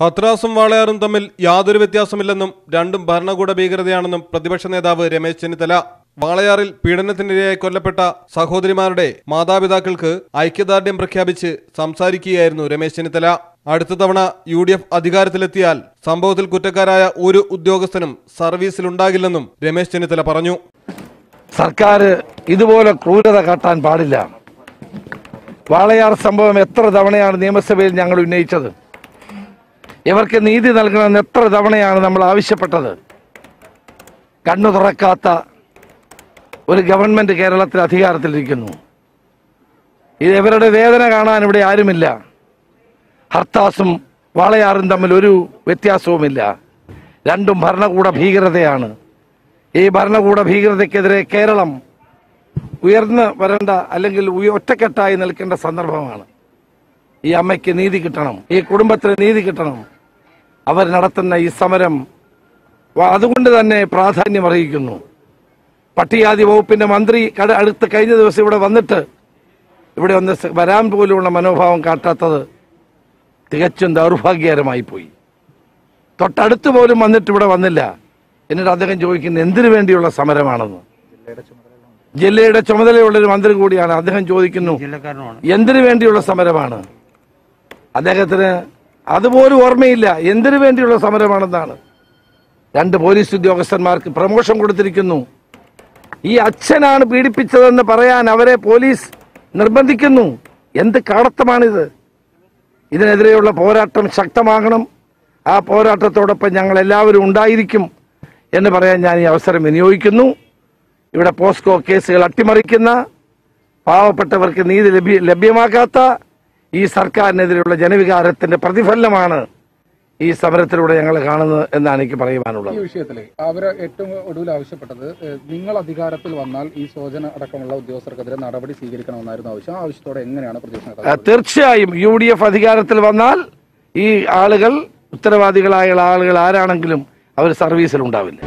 ഹത്രാസും വാളയാറും തമ്മിൽ യാതൊരു വ്യത്യാസമില്ലെന്നും രണ്ടും ഭരണകൂട ഭീകരതയാണെന്നും പ്രതിപക്ഷ നേതാവ് രമേശ് ചെന്നിത്തല. വാളയാറിൽ പീഡനത്തിനിരയായി കൊല്ലപ്പെട്ട സഹോദരിമാരുടെ മാതാപിതാക്കൾക്ക് ഐക്യദാർഢ്യം പ്രഖ്യാപിച്ച് സംസാരിക്കുകയായിരുന്നു രമേശ് ചെന്നിത്തല. അടുത്ത തവണ യു ഡി എഫ് അധികാരത്തിലെത്തിയാൽ സംഭവത്തിൽ കുറ്റക്കാരായ ഒരു ഉദ്യോഗസ്ഥനും സർവീസിലുണ്ടാകില്ലെന്നും രമേശ് ചെന്നിത്തല പറഞ്ഞു. സർക്കാർ ഇതുപോലെ ക്രൂരത കാട്ടാൻ പാടില്ല. വാളയാർ സംഭവം എത്ര തവണയാണ് നിയമസഭയിൽ ഞങ്ങൾ ഉന്നയിച്ചത്? ഇവർക്ക് നീതി നൽകണമെന്ന് എത്ര തവണയാണ് നമ്മൾ ആവശ്യപ്പെട്ടത്? കണ്ണു തുറക്കാത്ത ഒരു ഗവൺമെന്റ് കേരളത്തിൽ അധികാരത്തിലിരിക്കുന്നു. ഇത് ഇവരുടെ വേദന കാണാൻ ഇവിടെ ആരുമില്ല. ഹർത്താസും വാളയാറും തമ്മിൽ ഒരു വ്യത്യാസവുമില്ല. രണ്ടും ഭരണകൂട ഭീകരതയാണ്. ഈ ഭരണകൂട ഭീകരതയ്ക്കെതിരെ കേരളം ഉയർന്ന് വരേണ്ട അല്ലെങ്കിൽ ഒറ്റക്കെട്ടായി നിൽക്കേണ്ട സന്ദർഭമാണ്. ഈ അമ്മയ്ക്ക് നീതി കിട്ടണം. ഈ കുടുംബത്തിന് നീതി കിട്ടണം. അവർ നടത്തുന്ന ഈ സമരം അതുകൊണ്ട് തന്നെ പ്രാധാന്യം അറിയിക്കുന്നു. പട്ടികാതി വകുപ്പിന്റെ മന്ത്രി അടുത്ത് കഴിഞ്ഞ ദിവസം ഇവിടെ വന്നിട്ട് ഇവിടെ ഒന്ന് വരാൻ പോലുമുള്ള മനോഭാവം കാട്ടാത്തത് തികച്ചും ദൗർഭാഗ്യകരമായി പോയി തൊട്ടടുത്ത് പോലും വന്നിട്ട് ഇവിടെ വന്നില്ല. എന്നിട്ട് അദ്ദേഹം ചോദിക്കുന്നത് എന്തിനു വേണ്ടിയുള്ള സമരമാണെന്ന്? ജില്ലയുടെ ചുമതലയുള്ള ഒരു മന്ത്രി കൂടിയാണ്. അദ്ദേഹം ചോദിക്കുന്നു എന്തിനു വേണ്ടിയുള്ള സമരമാണ്? അദ്ദേഹത്തിന് അതുപോലും ഓർമ്മയില്ല. എന്തിനു വേണ്ടിയുള്ള സമരമാണെന്നാണ്. രണ്ട് പോലീസ് ഉദ്യോഗസ്ഥന്മാർക്ക് പ്രമോഷൻ കൊടുത്തിരിക്കുന്നു. ഈ അച്ഛനാണ് പീഡിപ്പിച്ചതെന്ന് പറയാൻ അവരെ പോലീസ് നിർബന്ധിക്കുന്നു. എന്ത് കാടത്തമാണിത്? ഇതിനെതിരെയുള്ള പോരാട്ടം ശക്തമാകണം. ആ പോരാട്ടത്തോടൊപ്പം ഞങ്ങൾ എല്ലാവരും ഉണ്ടായിരിക്കും എന്ന് പറയാൻ ഞാൻ ഈ അവസരം വിനിയോഗിക്കുന്നു. ഇവിടെ പോസ്കോ കേസുകൾ അട്ടിമറിക്കുന്ന പാവപ്പെട്ടവർക്ക് നീതി ലഭ്യ ലഭ്യമാക്കാത്ത ഈ സർക്കാരിനെതിരെയുള്ള ജനവികാരത്തിന്റെ പ്രതിഫലനമാണ് ഈ സമരത്തിലൂടെ ഞങ്ങൾ കാണുന്നത് എന്നാണ് എനിക്ക് പറയുവാനുള്ളത്. ഈ വിഷയത്തിൽ അവർ ഏറ്റവും ഒടുവിൽ ആവശ്യപ്പെട്ടത് നിങ്ങൾ അധികാരത്തിൽ വന്നാൽ ഈ സോജന അടക്കമുള്ള ഉദ്യോഗസ്ഥർക്കെതിരെ നടപടി സ്വീകരിക്കണമെന്നായിരുന്നു ആവശ്യം. ആവശ്യത്തോടെ എങ്ങനെയാണ് തീർച്ചയായും യു ഡി എഫ് അധികാരത്തിൽ വന്നാൽ ഈ ആളുകൾ ഉത്തരവാദികളായ ആളുകൾ ആരാണെങ്കിലും അവർ സർവീസിൽ ഉണ്ടാവില്ല